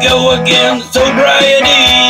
go again, sobriety.